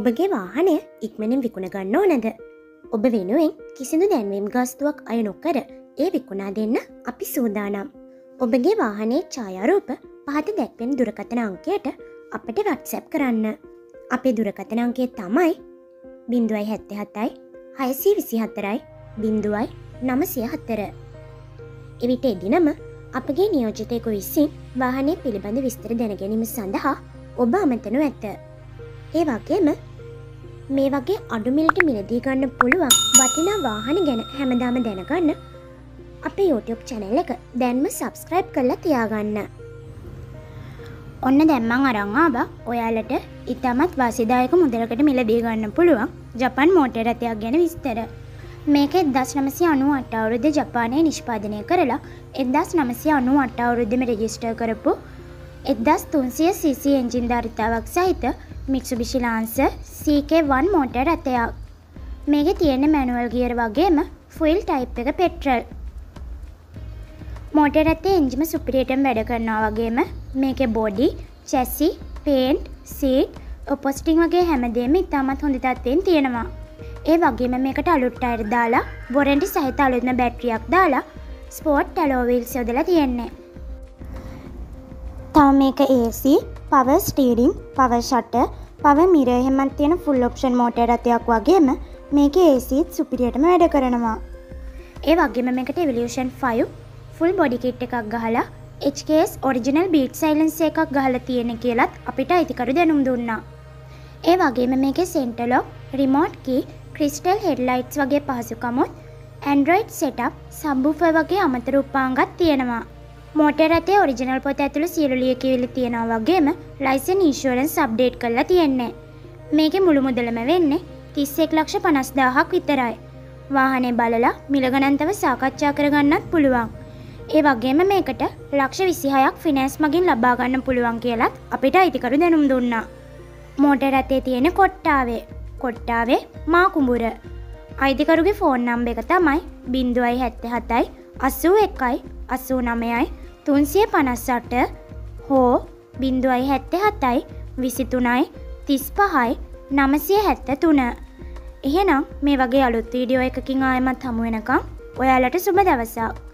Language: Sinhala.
ඔබගේ වාහනය ඉක්මනින් විකුණ ගන්න ඕනද. ඔබ වෙනුවෙන් කිසිදු දැන්වීම් ගාස්තුවක් අය නොකර ඒ විකුණා දෙන්න අපි සූදානම්. ඔබගේ වාහනේ ඡායාරූප පහත දැක්වෙන දුරකතන අංකයට අපට වටසැප් කරන්න. අපේ දුරකතන අංකේ තමයි බිඳුවයි හැත්ත හතයි හයසී විසි හතරයි බිඳුවයි නමසය හත්තර. එවිට එදිනම අපගේ නියෝජතයකු විසින් වාහනය පිළිබඳ විස්තර දැනගැනීම සඳහා ඔබ අමතනු ඇත. ඒ වගේම මේ වගේ අඩුමිලට මිලදී ගන්න පුළුවන් වටිනා වාහන ගැන හැමදාම දැනගන්න අපේ YouTube චැනල් එක දැන්ම සබස්ක්‍රයිබ් කරලා තියාගන්න. ඔන්න දැම්මං අරංආබ ඔයාලට ඉතාමත් වාසිදායක මුදලකට මිලදී ගන්න පුළුවන් ජපන් මෝටර් රථයක් ගැන විස්තර. මේක එදස් නමසි අනු අට අවුරුද්ධ ජපානය නිෂ්පාදනය කරලා එදස් නමසි අනු අට අවුරුද්ධම රෙජිස්ටර් කරපු එදස් තුන්සිය සිසි එන්ජින් ධරිතාවක් සහිත මික්සුබිශිලාන්ස CK1 මෝටර් ඇතයක්. මේක තියෙන මැනුවල් ගියර වගේම ෆුයිල් ටයිප් එක පෙට්‍රල්. මෝටර් ඇත්තේ එන්ජිම සුපිරියටම් වැඩ කරනවා වගේම මේක බෝඩි, චැසි, පේන්ට්, සීට්, ඔපොස්ටිං වගේ හැමදේම ඉතාමත් හොඳ තත්ත්වයෙන් තියෙනවා. ඒ වගේම මේකට අලුට් අයර දාලා බොරෙන්ටි සහිත අලුත්ම බැට්‍රියක් දාලා ස්පෝට් ටැලෝවිල් යොදලා තියෙන්නේ. තව මේක AC පව ස්ටීරිං පව ෂට පව මිර එහෙමත් තියෙන ෆුල් ඔප්ෂන් මෝටර් රථයක් වගේම මේක ඒසිත් සුපිරියටම වැඩ කරනවා. ඒ වගේම මේකට එවලියෂන් 5 ෆුල් බොඩිකිට් එකක් ගහලා HKS ඔරිජිනල් බීට් සයිලන්ස එකක් ගහලා තියෙන කියලත් අපිට අයිතිකරු දැනුම් දුන්නා. ඒ වගේම මේක සෙන්ටලෝ රිමෝට් කී ක්‍රිස්ටල් හෙඩ්ලයිට්ස් වගේ පහසුකමුත් ඇන්ඩරෝයිඩ් සෙටප් සම්බුෆ වගේ අමතර උපාංගත් තියෙනවා. මෝටර් ඇතේ ඔරිජිනල් පොත ඇතුළු සියලු ලියකිවිලි තියෙනවා වගේම ලයිසන් ඉන්ශුරන්ස් අප්ඩේට් කරලා තියෙන්නේ. මේකේ මුළු මුදලම වෙන්නේ 31 ලක්ෂ 50000ක් විතරයි. වාහනේ බලලා මිල ගණන්තව සාකච්ඡා කරගන්නත් පුළුවන්. ඒ වගේම මේකට ලක්ෂ 26ක් ෆිනෑන්ස් මගින් ලබා ගන්න පුළුවන් කියලත් අපිට අයිතිකරු දැනුම් දුන්නා. මෝටර් ඇතේ තියෙන කොට්ටාවේ කොට්ටාවේ මා කුඹුර. අයිතිකරුගේ ෆෝන් නම්බ එක තමයි බින්දුවයි හැත්ත හතයි අස්සූ එකයි අස්සූ නමයයි තුන්සිය පනස්සට හෝ බින්දුවයි හැත්ත හතයි විසිතුනයි තිස් පහයි නමසිය හැත්ත තුන. එහෙනම් මේ වගේ අලුත් වීඩියෝ එකකින් ආයමත් හමුවෙනකම් ඔයාලට සුබ දවසක්.